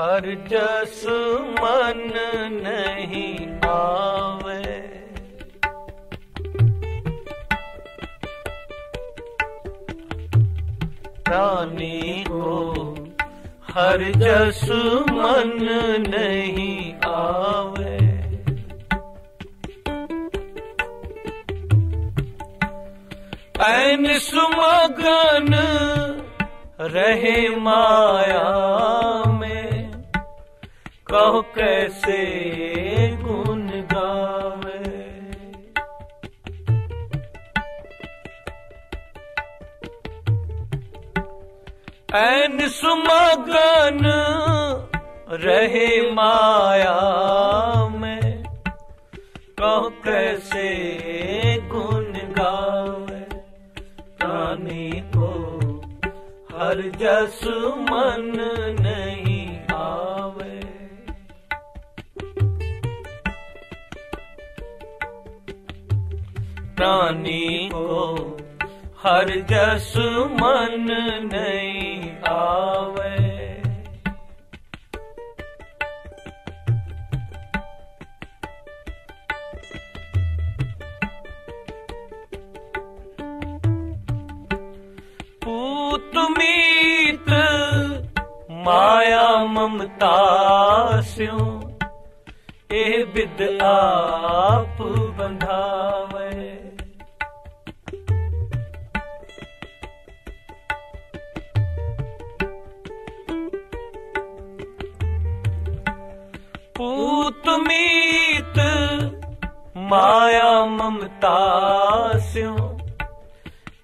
ਹਰ ਜਸ ਮਨ ਨਹੀਂ ਆਵੇ। ਪ੍ਰਾਨੀ ਕੋ ਹਰ ਜਸ ਮਨ ਨਹੀਂ ਆਵੇ। ਐਨ ਸੁਮਗਨ ਰਹੇ ਮਾਇਆ कहो कैसे गुण गावे ऐन सुमगन रहे माया में कहो कैसे गुण गावे प्राणी को हर जस मन नहीं प्राणी को हर जस मन नहीं आवे पूत मीत माया ममता स्यों ਇਹ ਬਿਦ ਆਪ ਪੂਤ ਮੀਤ, ਮਾਇਆ ਮਮਤਾ ਸਿਉ।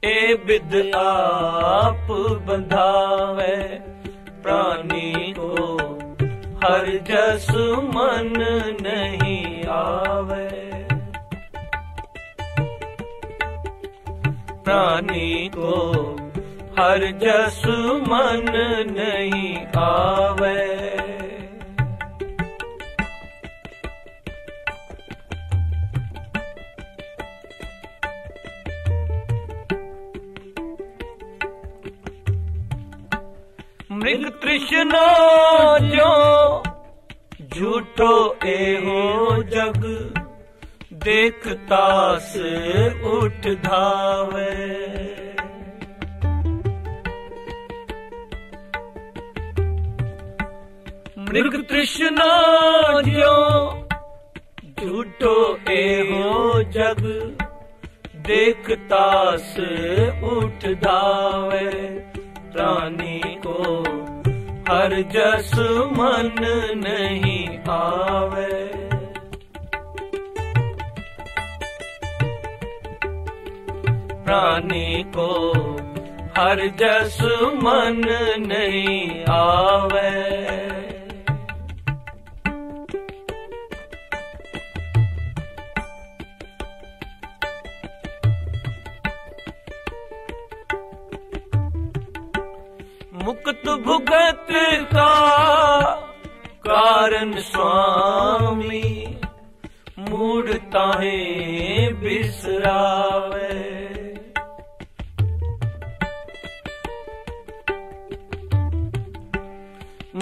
ਇਹ ਬਿਦ ਆਪ ਬੰਧਾਵੇ, ਪ੍ਰਾਨੀ ਕੋ ਹਰ ਜਸ ਮਨ ਨਹੀਂ ਆਵੇ। ਪ੍ਰਾਨੀ ਕੋ ਹਰ ਜਸ ਮਨ ਨਹੀਂ ਆਵੇ। ਮ੍ਰਿਗ ਤ੍ਰਿਸ਼ਨਾ ਜੋ ਝੂਠੋ ਇਹੋ ਜਗ, ਦੇਖ ਤਾਸ ਉਠ ਧਾਵੇ। ਮ੍ਰਿਗ ਤ੍ਰਿਸ਼ਨਾ ਜੋ ਝੂਠੋ ਇਹੋ ਜਗ, ਦੇਖ ਤਾਸ ਉਠ ਧਾਵੇ। प्राणी को हर जस मन नहीं आवे प्राणी को हर जस मन नहीं आवे ਮੁਕਤ ਭੁਗਤ ਕਾ ਕਾਰਨ ਸੁਆਮੀ ਮੂੜ ਤਾਹੇ ਬਿਸਰਾਵੇ।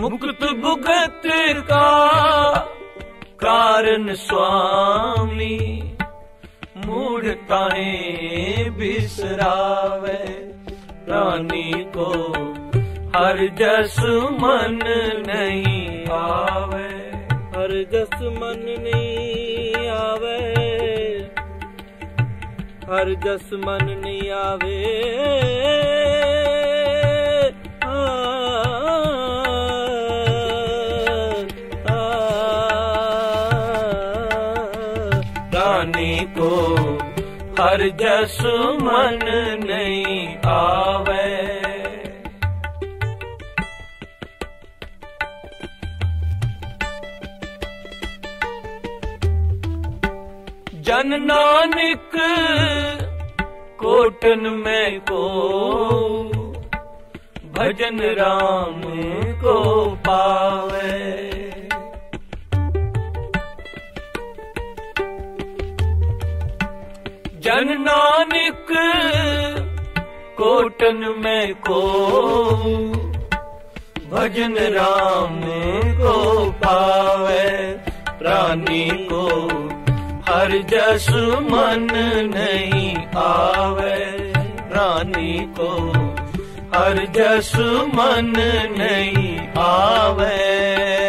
ਮੁਕਤ ਭੁਗਤ ਕਾ ਕਾਰਨ ਸੁਆਮੀ ਮੂੜ ਤਾਹੇ ਬਿਸਰਾਵੇ। ਰਾਨੀ ਕੋ ਹਰ ਜਸ ਮਨ ਨਹੀਂ ਆਵੇ। ਹਰ ਜਸ ਮਨ ਨਹੀਂ ਆਵੇ। ਹਰ ਜਸ ਮਨ ਨਹੀਂ ਆਵੇ। ਦਾਨੀ ਕੋ ਹਰ ਜਸ ਮਨ ਨਹੀਂ ਆਵੇ। ਧਨ ਨਾਨਕ, ਕੋਟਨ ਮੈਂ ਕੋ। ਭਜਨ ਰਾਮ ਕੋ ਪਾਵੇ। ਜਨ ਨਾਨਕ, ਕੋਟਨ ਮੈਂ ਕੋ। ਭਜਨ ਰਾਮ ਕੋ ਪਾਵੇ, ਪ੍ਰਾਨੀ ਕੋ ਹਰ ਜਸ ਮਨ ਨਹੀਂ ਆਵੇ ਰਾਨੀ ਕੋ ਹਰ ਜਸ ਮਨ ਨਹੀਂ ਆਵੇ।